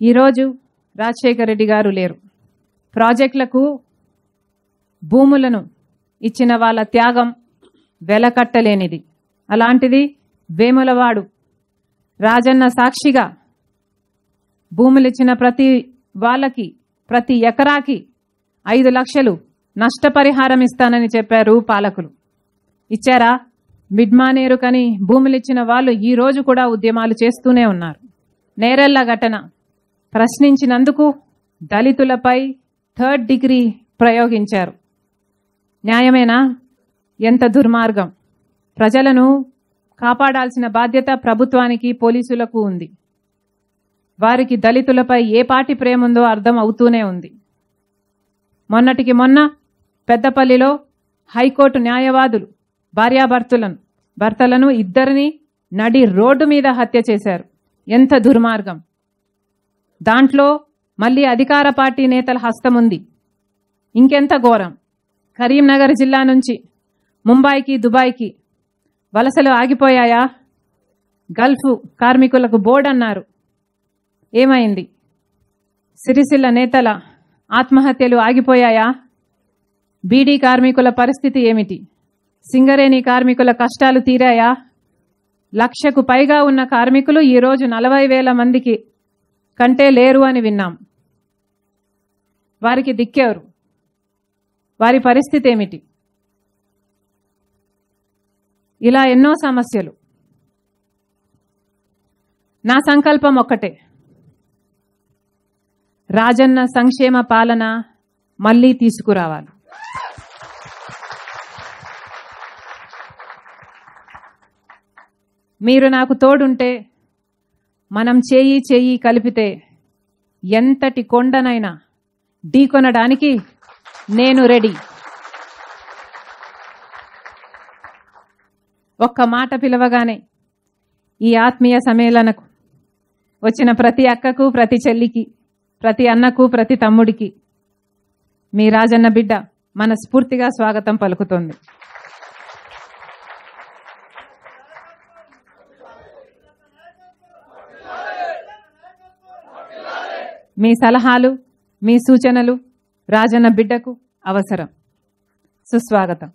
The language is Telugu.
ఈరోజు రాజశేఖర రెడ్డి గారు లేరు. ప్రాజెక్టులకు భూములను ఇచ్చిన వాళ్ళ త్యాగం వెలకట్టలేనిది. అలాంటిది వేములవాడు రాజన్న సాక్షిగా భూములు ఇచ్చిన ప్రతి వాళ్ళకి ప్రతి ఎకరాకి ఐదు లక్షలు నష్టపరిహారం ఇస్తానని చెప్పారు పాలకులు. ఇచ్చారా? మిడ్మానేరు కని భూములు ఇచ్చిన వాళ్ళు ఈరోజు కూడా ఉద్యమాలు చేస్తూనే ఉన్నారు. నేరెళ్ళ ఘటన ప్రశ్నించినందుకు దళితులపై థర్డ్ డిగ్రీ ప్రయోగించారు. న్యాయమేనా? ఎంత దుర్మార్గం. ప్రజలను కాపాడాల్సిన బాధ్యత ప్రభుత్వానికి పోలీసులకు ఉంది. వారికి దళితులపై ఏ పాటి ప్రేమ ఉందో అర్థం అవుతూనే ఉంది. మొన్నటికి మొన్న పెద్దపల్లిలో హైకోర్టు న్యాయవాదులు భార్యాభర్తలను భర్తలను ఇద్దరిని నడి రోడ్డు మీద హత్య చేశారు. ఎంత దుర్మార్గం. దాంట్లో మళ్ళీ అధికార పార్టీ నేతల హస్తం ఉంది. ఇంకెంత ఘోరం. కరీంనగర్ జిల్లా నుంచి ముంబైకి దుబాయ్కి వలసలు ఆగిపోయాయా? గల్ఫ్ కార్మికులకు బోర్డు అన్నారు. ఏమైంది? సిరిసిల్ల నేతల ఆత్మహత్యలు ఆగిపోయాయా? బీడీ కార్మికుల పరిస్థితి ఏమిటి? సింగరేణి కార్మికుల కష్టాలు తీరాయా? లక్షకు పైగా ఉన్న కార్మికులు ఈరోజు నలభై వేల మందికి కంటే లేరు అని విన్నాం. వారికి దిక్కేవరు? వారి పరిస్థితి ఏమిటి? ఇలా ఎన్నో సమస్యలు. నా సంకల్పం ఒక్కటే. రాజన్న సంక్షేమ పాలన మళ్ళీ తీసుకురావాలి. మీరు నాకు తోడుంటే మనం చేయి చేయి కలిపితే ఎంతటి కొండనైనా ఢీకొనడానికి నేను రెడీ. ఒక్క మాట పిలవగానే ఈ ఆత్మీయ సమ్మేళనకు వచ్చిన ప్రతి అక్కకు ప్రతి చెల్లికి ప్రతి అన్నకు ప్రతి తమ్ముడికి మీ రాజన్న బిడ్డ మనస్ఫూర్తిగా స్వాగతం పలుకుతోంది. మీ సలహాలు మీ సూచనలు రాజన్న బిడ్డకు అవసరం. సుస్వాగతం.